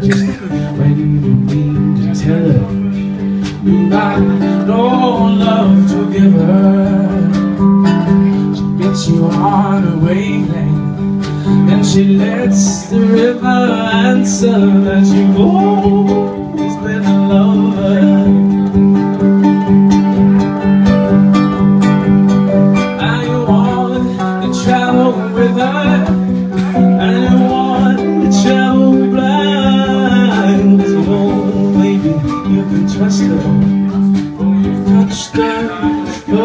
just when you mean to tell her that no love to give her. She gets you on a wavelength, and she lets the river answer that you've always been a lover. Travel with her Let's go. Oh,